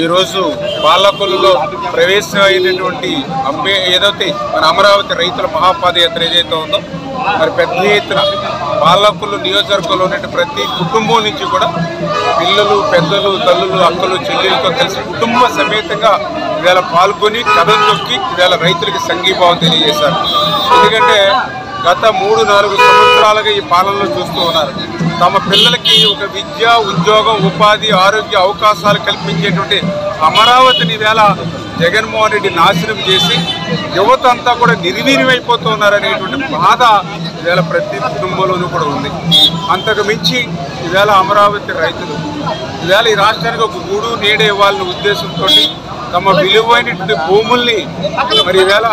ఈరోజు పాలకొల్లులో ప్రవేశమైనటువంటి అంబే ఏదైతే మన అమరావతి రైతుల మహాపాదయాత్ర ఏదైతే ఉందో మరి పెద్ద ఎత్తున పాలకొల్లు నియోజకవర్గంలో ఉన్న ప్రతి కుటుంబం నుంచి కూడా పిల్లలు పెద్దలు తల్లులు అక్కలు చెల్లెలతో కలిసి కుటుంబ సమేతంగా ఇవాళ పాల్గొని కథలు తొక్కి ఇవాళ రైతులకి సంఘీభావం తెలియజేశారు. ఎందుకంటే గత మూడు నాలుగు సంవత్సరాలుగా ఈ పాలనలో చూస్తూ ఉన్నారు. తమ పిల్లలకి ఒక విద్య ఉద్యోగం ఉపాధి ఆరోగ్య అవకాశాలు కల్పించేటువంటి అమరావతిని వేళ జగన్మోహన్ రెడ్డి నాశనం చేసి యువత అంతా కూడా నిర్వీర్యమైపోతూ ఉన్నారనేటువంటి బాధ ఈవేళ ప్రతి కుటుంబంలోనూ కూడా ఉంది. అంతకు మించి ఈవేళ అమరావతి రైతులు ఈవేళ ఈ రాష్ట్రానికి ఒక గూడు నీడ ఇవ్వాలనే ఉద్దేశంతో తమ విలువైనటువంటి భూముల్ని మరి ఈవేళ